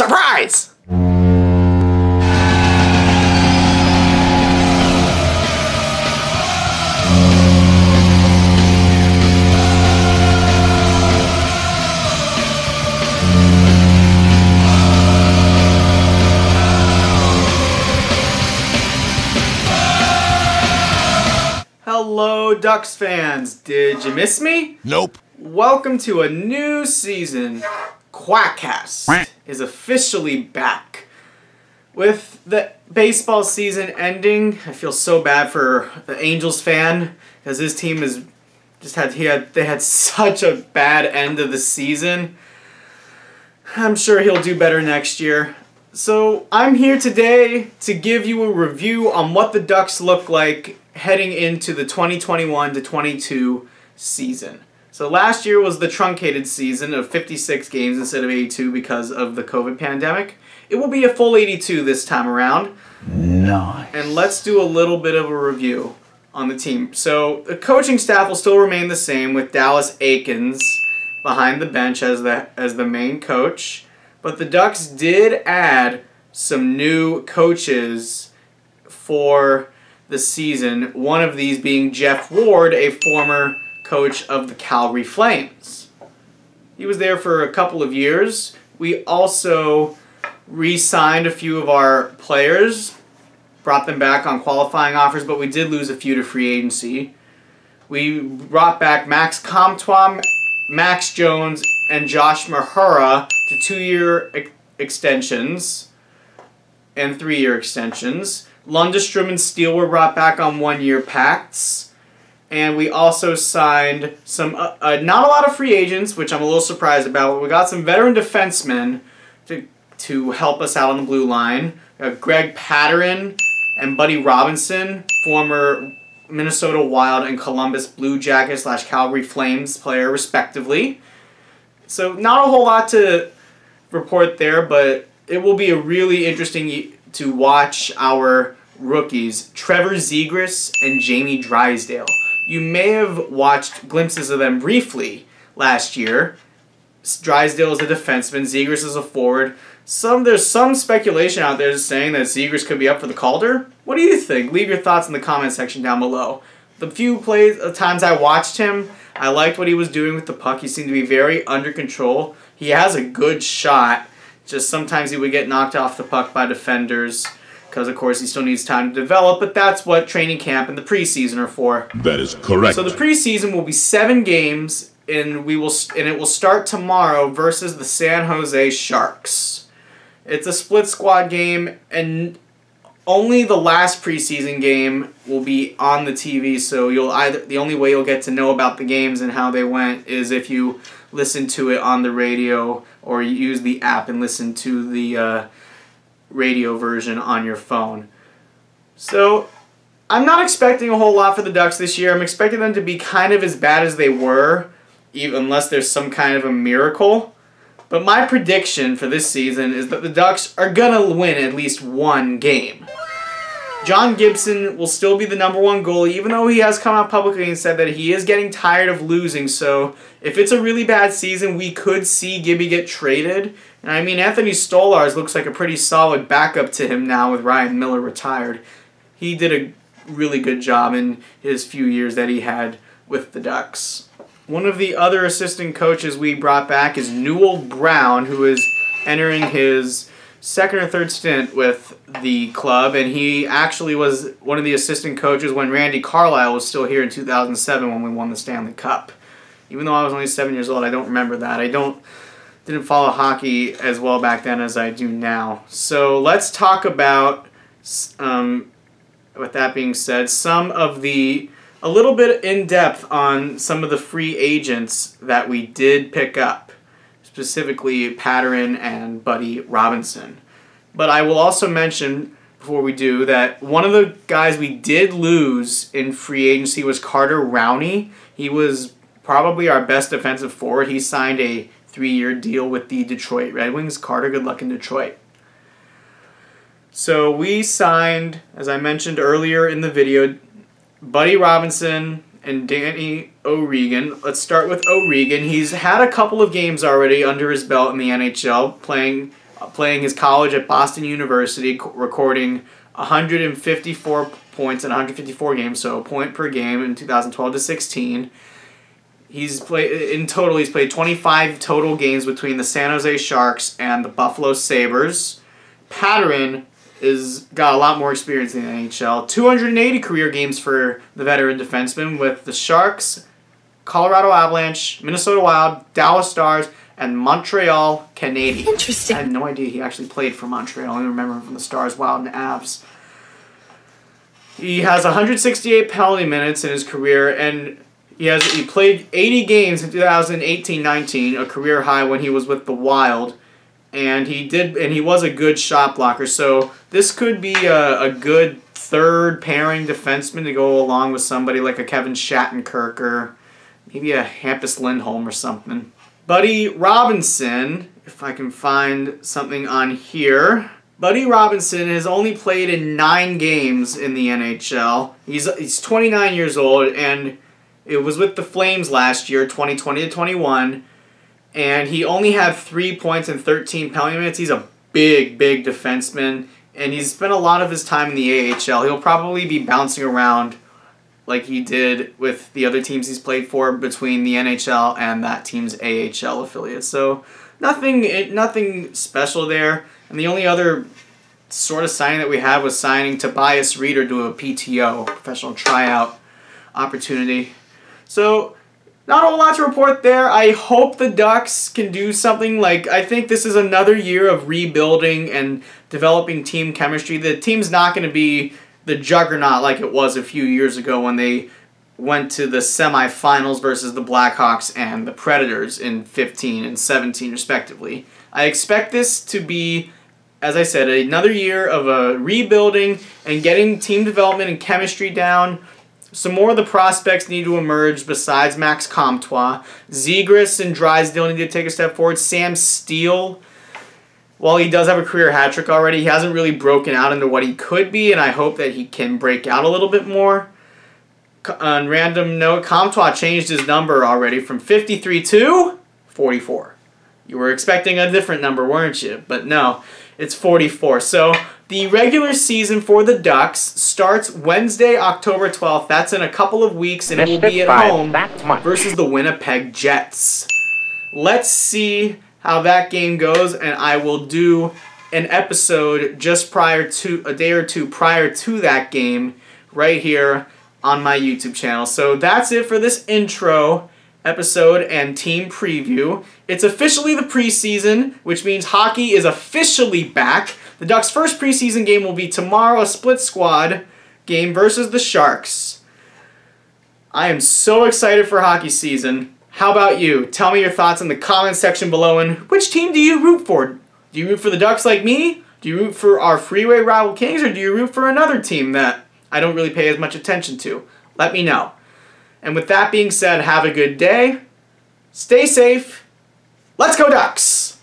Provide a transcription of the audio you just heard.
Surprise! Hello, Ducks fans. Did you miss me? Nope. Welcome to a new season. Quackast is officially back. With the baseball season ending, I feel so bad for the Angels fan because his team is just had he had they had such a bad end of the season. I'm sure he'll do better next year. So I'm here today to give you a review on what the Ducks look like heading into the 2021 to 22 season. So last year was the truncated season of 56 games instead of 82 because of the COVID pandemic. It will be a full 82 this time around. Nice. And let's do a little bit of a review on the team. So the coaching staff will still remain the same with Dallas Eakins behind the bench as the as the main coach, but the Ducks did add some new coaches for the season. One of these being Jeff Ward, a former coach of the Calgary Flames. He was there for a couple of years. We also re-signed a few of our players, brought them back on qualifying offers, but we did lose a few to free agency. We brought back Max Comtois, Max Jones, and Josh Mahura to two-year ex extensions and three-year extensions. Lundestrom and Steele were brought back on one-year pacts. And we also signed some, uh, uh, not a lot of free agents, which I'm a little surprised about. But we got some veteran defensemen to, to help us out on the blue line. Greg Pateryn and Buddy Robinson, former Minnesota Wild and Columbus Blue Jackets slash Calgary Flames player, respectively. So not a whole lot to report there, but it will be a really interesting to watch our rookies, Trevor Zegras and Jamie Drysdale. You may have watched glimpses of them briefly last year. Drysdale is a defenseman, Zegras is a forward. Some there's some speculation out there saying that Zegras could be up for the Calder. What do you think? Leave your thoughts in the comment section down below. The few plays, the times I watched him, I liked what he was doing with the puck. He seemed to be very under control. He has a good shot. Just sometimes he would get knocked off the puck by defenders because of course he still needs time to develop, but that's what training camp and the preseason are for. That is correct. So the preseason will be seven games, and we will and it will start tomorrow versus the San Jose Sharks. It's a split squad game, and only the last preseason game will be on the TV. So you'll either the only way you'll get to know about the games and how they went is if you listen to it on the radio or use the app and listen to the. Uh, radio version on your phone. So I'm not expecting a whole lot for the Ducks this year. I'm expecting them to be kind of as bad as they were, even unless there's some kind of a miracle. But my prediction for this season is that the Ducks are going to win at least one game. John Gibson will still be the number one goalie, even though he has come out publicly and said that he is getting tired of losing. So if it's a really bad season, we could see Gibby get traded. And I mean, Anthony Stolarz looks like a pretty solid backup to him now with Ryan Miller retired. He did a really good job in his few years that he had with the Ducks. One of the other assistant coaches we brought back is Newell Brown, who is entering his second or third stint with the club, and he actually was one of the assistant coaches when Randy Carlyle was still here in 2007 when we won the Stanley Cup. Even though I was only seven years old, I don't remember that. I don't didn't follow hockey as well back then as I do now. So let's talk about, um, with that being said, some of the a little bit in depth on some of the free agents that we did pick up specifically Pateryn and Buddy Robinson. But I will also mention before we do that one of the guys we did lose in free agency was Carter Rowney. He was probably our best defensive forward. He signed a three-year deal with the Detroit Red Wings. Carter, good luck in Detroit. So we signed, as I mentioned earlier in the video, Buddy Robinson, and Danny O'Regan. Let's start with O'Regan. He's had a couple of games already under his belt in the NHL, playing uh, playing his college at Boston University, recording 154 points in 154 games, so a point per game in 2012 to 16. He's played in total. He's played 25 total games between the San Jose Sharks and the Buffalo Sabres. Pateryn is got a lot more experience in the NHL. 280 career games for the veteran defenseman with the Sharks, Colorado Avalanche, Minnesota Wild, Dallas Stars, and Montreal Canadiens. Interesting. I had no idea he actually played for Montreal. I only remember him from the Stars, Wild, and Avs. He has 168 penalty minutes in his career, and he has he played 80 games in 2018-19, a career high when he was with the Wild, and he did and he was a good shot blocker. So this could be a, a good third pairing defenseman to go along with somebody like a Kevin Shattenkirk or maybe a Hampus Lindholm or something. Buddy Robinson, if I can find something on here. Buddy Robinson has only played in nine games in the NHL. He's he's 29 years old and it was with the Flames last year, 2020 to 21, and he only had three points in 13 penalty minutes. He's a big, big defenseman, and he's spent a lot of his time in the AHL. He'll probably be bouncing around like he did with the other teams he's played for between the NHL and that team's AHL affiliate. So nothing, nothing special there. And the only other sort of signing that we had was signing Tobias Rieder to a PTO, professional tryout opportunity. So, not a whole lot to report there. I hope the Ducks can do something. Like, I think this is another year of rebuilding and developing team chemistry. The team's not going to be the juggernaut like it was a few years ago when they went to the semifinals versus the Blackhawks and the Predators in 15 and 17, respectively. I expect this to be as I said, another year of uh, rebuilding and getting team development and chemistry down. Some more of the prospects need to emerge besides Max Comtois. Zegras and Drysdale need to take a step forward. Sam Steele, while he does have a career hat trick already, he hasn't really broken out into what he could be, and I hope that he can break out a little bit more. On random note, Comtois changed his number already from 53 to 44. You were expecting a different number, weren't you? But no, it's 44. So the regular season for the Ducks starts Wednesday, October 12th. That's in a couple of weeks, and it will be at home versus the Winnipeg Jets. Let's see how that game goes, and I will do an episode just prior to a day or two prior to that game right here on my YouTube channel. So that's it for this intro episode and team preview. It's officially the preseason, which means hockey is officially back. The Ducks' first preseason game will be tomorrow, a split squad game versus the Sharks. I am so excited for hockey season. How about you? Tell me your thoughts in the comments section below and which team do you root for? Do you root for the Ducks like me? Do you root for our freeway rival Kings or do you root for another team that I don't really pay as much attention to? Let me know. And with that being said, have a good day. Stay safe. Let's go Ducks!